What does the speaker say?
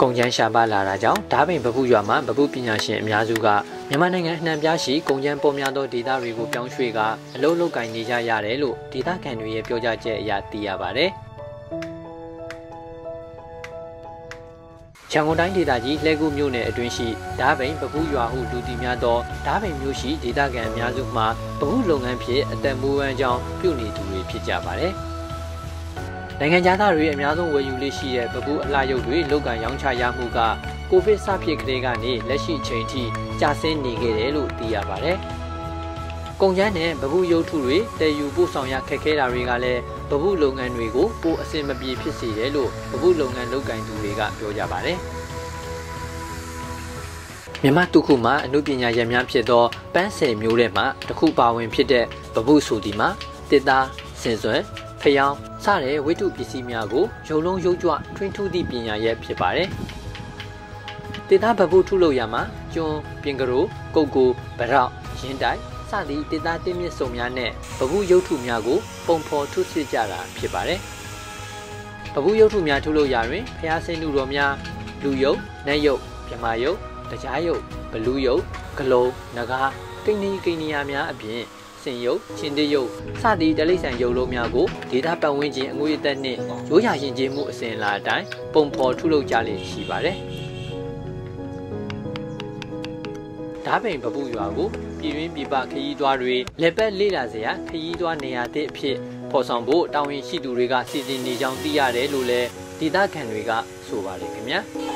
ကုန်ကျန်းရှာပါလာတာကြောင့်ဓားပင်ပပုရွာမှာပပုပညာရှင်အများစုကမြန်မာနိုင်ငံအနှံ့ပြားရှိကုန်ကျန်းပေါ်များသောဒေသတွေကိုပြောင်းရွှေ့ကအလုပ်လုပ်ကင်နေကြရတယ်လို့ဒေသခံတွေရဲ့ပြောကြားချက်အရသိရပါဗျ။ရန်ကုန်တိုင်းဒေသကြီးလှဲကူးမြို့နယ်အတွင်းရှိဓားပိန်ပပူးရွာဟုလူတီများသောဓားပိန်မြို့ရှိဒေသခံအများစုမှပပူးလုပ်ငန်းဖြင့်အသက်မွေးဝမ်းကြောင်းပြုနေသူတွေဖြစ်ကြပါတယ်။ နိုင်ငံသားတွေအများဆုံးဝယ်ယူလေးရှိတဲ့ပပူးအလှရုပ်တွေလောက်ကန်ရောင်းချရမှုကကိုဗစ်စဖြစ်ကလေးကနေလက်ရှိချိန်ထိကျဆင်းနေခဲ့တယ်လို့သိရပါတယ်။ကုန်ကျန်းနဲ့ပပူးရုပ်ထုတွေတည်ယူပို့ဆောင်ရခက်ခဲတာတွေကလည်းပပူးလုပ်ငန်းတွေကိုပိုအဆင်မပြေဖြစ်စေတယ်လို့ပပူးလုပ်ငန်းလုပ်ကင်သူတွေကပြောကြပါတယ်။မြန်မာတုခုမှာအမှုပညာရည်များဖြစ်သောပန်းဆယ်မျိုးထဲမှာတစ်ခုပါဝင်ဖြစ်တဲ့ပပုဆိုဒီမှာတစ်သားစင်စွဲ ဖျောင်းစတဲ့ဝိတုပစ္စည်းများကိုရုံလုံးရုပ်ကြွထွင်းထူးသည့်ပညာရဲ့ဖြစ်ပါတယ်။တေသားဗပုထုလို့ရမှာကျွန်းပြင်ကရိုကုတ်ကိုဗရောက်ရင်းတိုက်စသည့်တေသားတင်းမြင့်စုံများနဲ့ဗပုရုပ်ထုများကိုပုံဖော်ထုစစ်ကြတာဖြစ်ပါတယ်။ဗပုရုပ်ထုများထုလို့ရတွင်ဖျားဆင်းလူတော်များလူယုတ်နတ်ယုတ်မြမာယုတ်တရားယုတ်ဘလူးယုတ်ဂလုံးနဂါကိန်းနီကိန်းနီယာများအပြင် စင်ယုတ်ချင်းတရုတ်စသည့်တလိษံယုတ်လုံးများကိုဒေတာပတ်ဝန်းကျင်အငွေအသက်နှင့်ရိုးရာရင်ကျေးမှုအစဉ်အလာအတိုင်းပုံဖော်ထုလုပ်ကြလျက်ရှိပါတယ်ဓာပိန်ပပုရွာကိုပြည်တွင်းပြည်ပခရီးသွားတွေလက်ပတ်လေ့လာစရာခရီးသွားနေရာသည့်အဖြစ်ဖော်ဆောင်ဖို့တာဝန်ရှိသူတွေကစီစဉ်နေကြောင်းသိရတယ်လို့လည်းဒေသခံတွေကဆိုပါတယ်ခင်ဗျာ